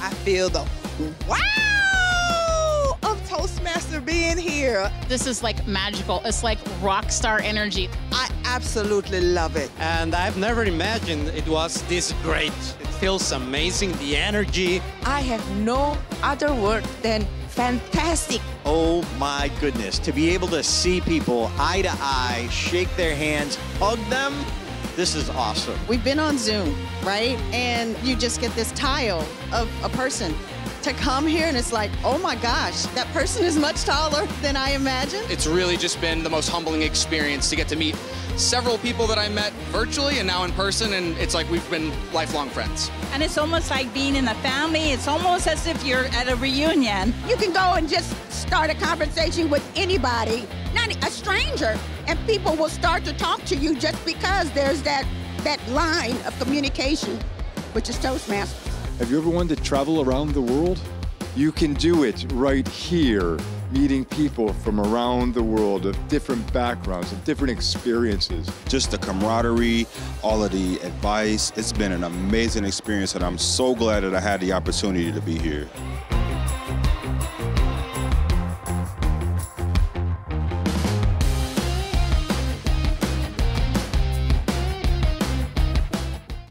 I feel the wow of Toastmaster being here. This is like magical. It's like rock star energy. I absolutely love it. And I've never imagined it was this great. It feels amazing, the energy. I have no other word than fantastic. Oh my goodness, to be able to see people eye to eye, shake their hands, hug them, this is awesome. We've been on Zoom, right? And you just get this tile of a person to come here and it's like, oh my gosh, that person is much taller than I imagined. It's really just been the most humbling experience to get to meet several people that I met virtually and now in person, and it's like we've been lifelong friends. And it's almost like being in a family. It's almost as if you're at a reunion. You can go and just start a conversation with anybody, not a stranger, and people will start to talk to you just because there's that, that line of communication, which is Toastmasters. Have you ever wanted to travel around the world? You can do it right here, meeting people from around the world of different backgrounds and different experiences. Just the camaraderie, all of the advice. It's been an amazing experience, and I'm so glad that I had the opportunity to be here.